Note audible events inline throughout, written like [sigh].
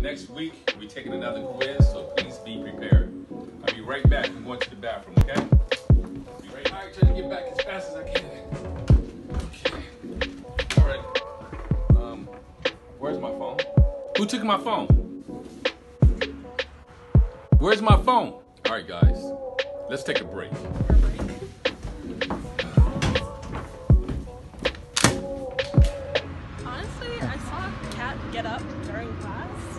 next week, we're taking another quiz, so please be prepared. I'll be right back. I'm going to the bathroom, okay? Be right back. Alright, trying to get back as fast as I can. Okay. Alright. Um, where's my phone? Who took my phone? Where's my phone? Alright, guys. Let's take a break.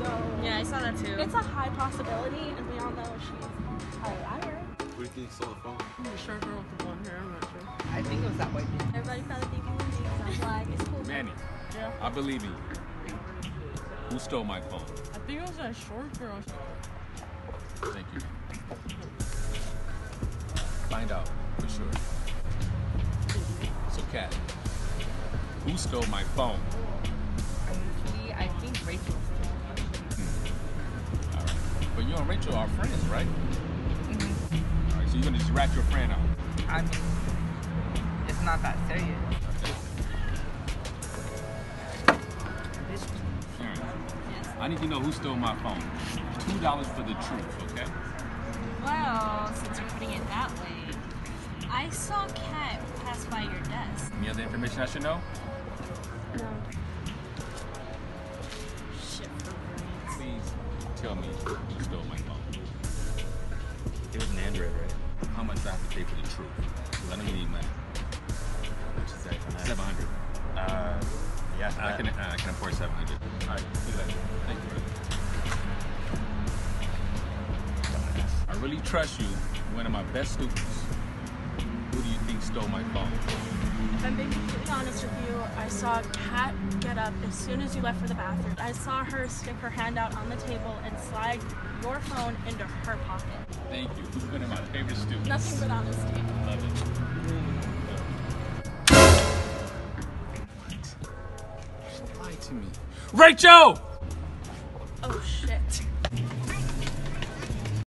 So Yeah, I saw that too. it's a high possibility, and we all know she's a liar. Who do you think stole the phone? The short girl with the blonde hair, I'm not sure. I think it was that white dude. Everybody probably thinking it was me, I'm [laughs] like, it's cool. Manny, Yeah. I believe in you. Who stole my phone? I think it was that short girl. Thank you. Find out for sure. So, Kat, who stole my phone? Actually, I think Rachel All right. But you and Rachel are friends, right? Mm-hmm. All right. So you're gonna just rat your friend out. I mean, it's not that serious. I need to know who stole my phone. Two dollars for the truth, okay? Well, since you're putting it that way, I saw Kat pass by your desk. Any other information I should know? Tell me who stole my phone. It was an Android, right? How much do I have to pay for the truth? Because I don't need money. Which is that? for? Seven hundred. Uh, yeah. I can I can afford seven hundred. All right, do that. Thank you, brother. I really trust you. One of my best students. Who do you think stole my phone? If I'm being completely honest with you, I saw Kat get up as soon as you left for the bathroom. I saw her stick her hand out on the table and slide your phone into her pocket. Thank you. Who's one of my favorite students? Nothing but honesty. Love it. She lied to me. Rachel!